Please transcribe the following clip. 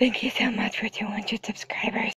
Thank you so much for 200 subscribers.